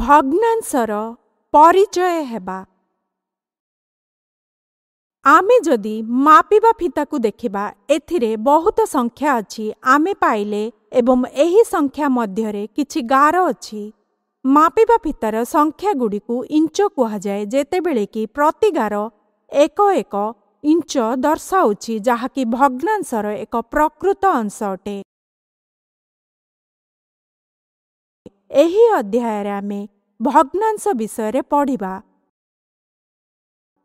ଭଗ୍ନାଂଶର ପରିଚୟ ହେବା। ଆମେ ଯଦି ମାପିବା ଫିତାକୁ ଦେଖିବା ଏଥିରେ ବହୁତ ସଂଖ୍ୟା ଅଛି ଆମେ ପାଇଲେ ଏବଂ ଏହି ସଂଖ୍ୟା ମଧ୍ୟରେ କିଛି ଗାର ଅଛି। ମାପିବା ଫିତାର ସଂଖ୍ୟାଗୁଡ଼ିକୁ ଇଞ୍ଚ କୁହାଯାଏ ଯେତେବେଳେ କି ପ୍ରତି ଗାର ଏକ ଏକ ଇଞ୍ଚ ଦର୍ଶାଉଛି ଯାହାକି ଭଗ୍ନାଂଶର ଏକ ପ୍ରକୃତ ଅଂଶ ଅଟେ। ଏହି ଅଧ୍ୟାୟରେ ଆମେ ଭଗ୍ନାଂଶ ବିଷୟରେ ପଢ଼ିବା।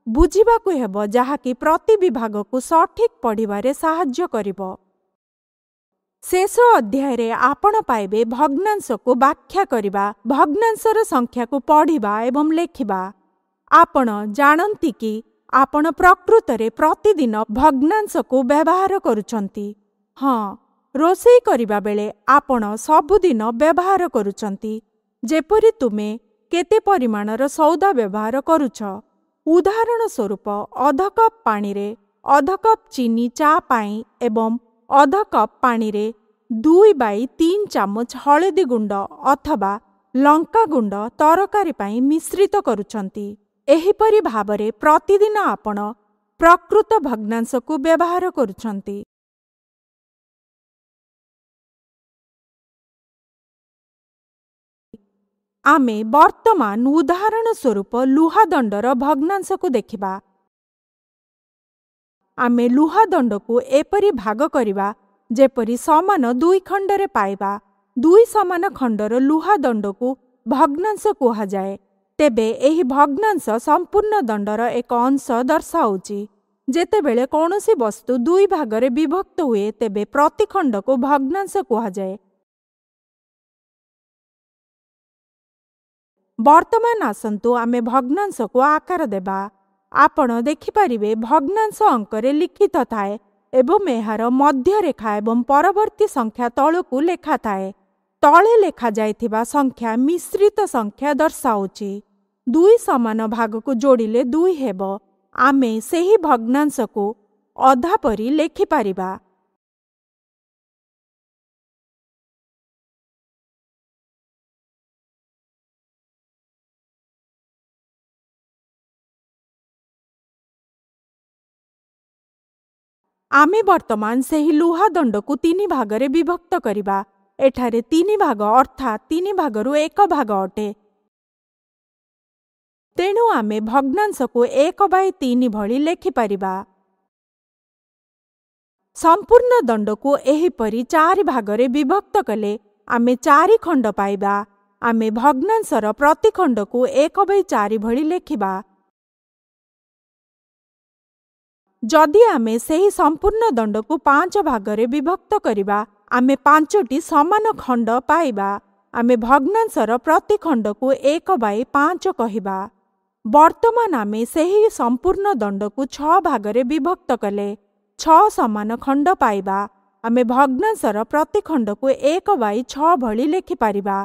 ବୁଝିବାକୁ ହେବ ଯାହାକି ପ୍ରତି ବିଭାଗକୁ ସଠିକ୍ ପଢ଼ିବାରେ ସାହାଯ୍ୟ କରିବ। ଶେଷ ଅଧ୍ୟାୟରେ ଆପଣ ପାଇବେ ଭଗ୍ନାଂଶକୁ ବ୍ୟାଖ୍ୟା କରିବା ଭଗ୍ନାଂଶର ସଂଖ୍ୟାକୁ ପଢ଼ିବା ଏବଂ ଲେଖିବା। ଆପଣ ଜାଣନ୍ତି କି ଆପଣ ପ୍ରକୃତରେ ପ୍ରତିଦିନ ଭଗ୍ନାଂଶକୁ ବ୍ୟବହାର କରୁଛନ୍ତି? ହଁ ରୋଷେଇ କରିବା ବେଳେ ଆପଣ ସବୁଦିନ ବ୍ୟବହାର କରୁଛନ୍ତି। ଯେପରି ତୁମେ କେତେ ପରିମାଣର ସଉଦା ବ୍ୟବହାର କରୁଛ। ଉଦାହରଣ ସ୍ୱରୂପ ଅଧ କପ୍ ପାଣିରେ ଅଧ କପ୍ ଚିନି ଚା ପାଇଁ ଏବଂ ଅଧ କପ୍ ପାଣିରେ ଦୁଇ ବାଇ ତିନି ଚାମଚ ହଳଦୀ ଗୁଣ୍ଡ ଅଥବା ଲଙ୍କା ଗୁଣ୍ଡ ତରକାରୀ ପାଇଁ ମିଶ୍ରିତ କରୁଛନ୍ତି। ଏହିପରି ଭାବରେ ପ୍ରତିଦିନ ଆପଣ ପ୍ରକୃତ ଭଗ୍ନାଂଶକୁ ବ୍ୟବହାର କରୁଛନ୍ତି। ଆମେ ବର୍ତ୍ତମାନ ଉଦାହରଣ ସ୍ୱରୂପ ଲୁହାଦଣ୍ଡର ଭଗ୍ନାଂଶକୁ ଦେଖିବା। ଆମେ ଲୁହାଦଣ୍ଡକୁ ଏପରି ଭାଗ କରିବା ଯେପରି ସମାନ ଦୁଇ ଖଣ୍ଡରେ ପାଇବା। ଦୁଇ ସମାନ ଖଣ୍ଡର ଲୁହାଦଣ୍ଡକୁ ଭଗ୍ନାଂଶ କୁହାଯାଏ। ତେବେ ଏହି ଭଗ୍ନାଂଶ ସମ୍ପୂର୍ଣ୍ଣ ଦଣ୍ଡର ଏକ ଅଂଶ ଦର୍ଶାଉଛି। ଯେତେବେଳେ କୌଣସି ବସ୍ତୁ ଦୁଇ ଭାଗରେ ବିଭକ୍ତ ହୁଏ ତେବେ ପ୍ରତି ଖଣ୍ଡକୁ ଭଗ୍ନାଂଶ କୁହାଯାଏ। ବର୍ତ୍ତମାନ ଆସନ୍ତୁ ଆମେ ଭଗ୍ନାଂଶକୁ ଆକାର ଦେବା। ଆପଣ ଦେଖିପାରିବେ ଭଗ୍ନାଂଶ ଅଙ୍କରେ ଲିଖିତ ଥାଏ ଏବଂ ଏହାର ମଧ୍ୟରେଖା ଏବଂ ପରବର୍ତ୍ତୀ ସଂଖ୍ୟା ତଳକୁ ଲେଖାଥାଏ ତଳେ ଲେଖାଯାଇଥିବା ସଂଖ୍ୟା ମିଶ୍ରିତ ସଂଖ୍ୟା ଦର୍ଶାଉଛି। ଦୁଇ ସମାନ ଭାଗକୁ ଯୋଡ଼ିଲେ ଦୁଇ ହେବ। ଆମେ ସେହି ଭଗ୍ନାଂଶକୁ ଅଧା ପରି ଲେଖିପାରିବା। ଆମେ ବର୍ତ୍ତମାନ ସେହି ଲୁହା ଦଣ୍ଡକୁ ତିନି ଭାଗରେ ବିଭକ୍ତ କରିବା। ଏଠାରେ ତିନି ଭାଗ ଅର୍ଥାତ୍ ତିନି ଭାଗରୁ ଏକ ଭାଗ ଅଟେ। ତେଣୁ ଆମେ ଭଗ୍ନାଂଶକୁ ଏକ ବାଇ ତିନି ଭଳି ଲେଖିପାରିବା। ସମ୍ପୂର୍ଣ୍ଣ ଦଣ୍ଡକୁ ଏହିପରି ଚାରି ଭାଗରେ ବିଭକ୍ତ କଲେ ଆମେ ଚାରି ଖଣ୍ଡ ପାଇବା। ଆମେ ଭଗ୍ନାଂଶର ପ୍ରତି ଖଣ୍ଡକୁ ଏକ ବାଇ ଚାରି ଭଳି ଲେଖିବା। ଯଦି ଆମେ ସେହି ସମ୍ପୂର୍ଣ୍ଣ ଦଣ୍ଡକୁ ପାଞ୍ଚ ଭାଗରେ ବିଭକ୍ତ କରିବା ଆମେ ପାଞ୍ଚଟି ସମାନ ଖଣ୍ଡ ପାଇବା। ଆମେ ଭଗ୍ନାଂଶର ପ୍ରତି ଖଣ୍ଡକୁ ଏକ ବାଇ ପାଞ୍ଚ କହିବା। ବର୍ତ୍ତମାନ ଆମେ ସେହି ସମ୍ପୂର୍ଣ୍ଣ ଦଣ୍ଡକୁ ଛଅ ଭାଗରେ ବିଭକ୍ତ କଲେ ଛଅ ସମାନ ଖଣ୍ଡ ପାଇବା। ଆମେ ଭଗ୍ନାଂଶର ପ୍ରତି ଖଣ୍ଡକୁ ଏକ ବାଇ ଛଅ ଭଳି ଲେଖିପାରିବା।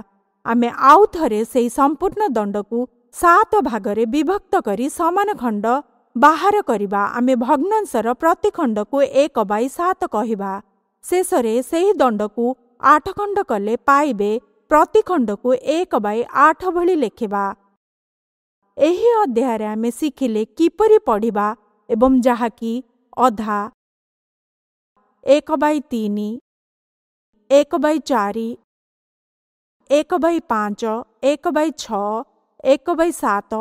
ଆମେ ଆଉ ଥରେ ସେହି ସମ୍ପୂର୍ଣ୍ଣ ଦଣ୍ଡକୁ ସାତ ଭାଗରେ ବିଭକ୍ତ କରି ସମାନ ଖଣ୍ଡ ବାହାର କରିବା ଆମେ ଭଗ୍ନାଂଶର ପ୍ରତି ଖଣ୍ଡକୁ ଏକ ବାଇ ସାତ କହିବା। ଶେଷରେ ସେହି ଦଣ୍ଡକୁ ଆଠ ଖଣ୍ଡ କଲେ ପାଇବେ ପ୍ରତି ଖଣ୍ଡକୁ ଏକ ବାଇ ଆଠ ଭଳି ଲେଖିବା। ଏହି ଅଧ୍ୟାୟରେ ଆମେ ଶିଖିଲେ କିପରି ପଢ଼ିବା ଏବଂ ଯାହାକି ଅଧା ଏକ ବାଇ ତିନି ଏକ ବାଇ ଚାରି ଏକ ବାଇ ପାଞ୍ଚ ଏକ ବାଇ ଛଅ ଏକ ବାଇ ସାତ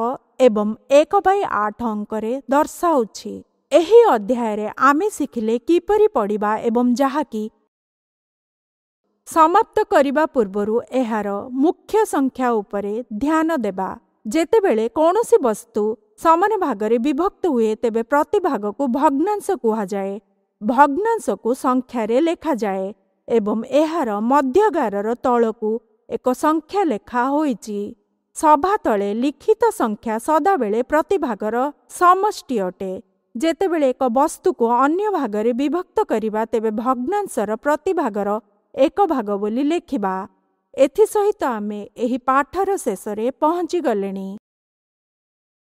ଏବଂ ଏକ ବାଇ ଆଠ ଅଙ୍କରେ ଦର୍ଶାଉଛି ଏହି ଅଧ୍ୟାୟରେ ଆମେ ଶିଖିଲେ କିପରି ପଢ଼ିବା ଏବଂ ଯାହାକି ସମାପ୍ତ କରିବା ପୂର୍ବରୁ ଏହାର ମୁଖ୍ୟ ସଂଖ୍ୟା ଉପରେ ଧ୍ୟାନ ଦେବା। ଯେତେବେଳେ କୌଣସି ବସ୍ତୁ ସମାନ ଭାଗରେ ବିଭକ୍ତ ହୁଏ ତେବେ ପ୍ରତି ଭାଗକୁ ଭଗ୍ନାଂଶ କୁହାଯାଏ। ଭଗ୍ନାଂଶକୁ ସଂଖ୍ୟାରେ ଲେଖାଯାଏ ଏବଂ ଏହାର ମଧ୍ୟଗାରର ତଳକୁ ଏକ ସଂଖ୍ୟା ଲେଖା ହୋଇଛି। ସଭା ତଳେ ଲିଖିତ ସଂଖ୍ୟା ସଦାବେଳେ ପ୍ରତି ଭାଗର ସମଷ୍ଟି ଅଟେ। ଯେତେବେଳେ ଏକ ବସ୍ତୁକୁ ଅନ୍ୟ ଭାଗରେ ବିଭକ୍ତ କରିବା ତେବେ ଭଗ୍ନାଂଶର ପ୍ରତି ଭାଗର ଏକ ଭାଗ ବୋଲି ଲେଖିବା। ଏଥିସହିତ ଆମେ ଏହି ପାଠର ଶେଷରେ ପହଞ୍ଚିଗଲେଣି।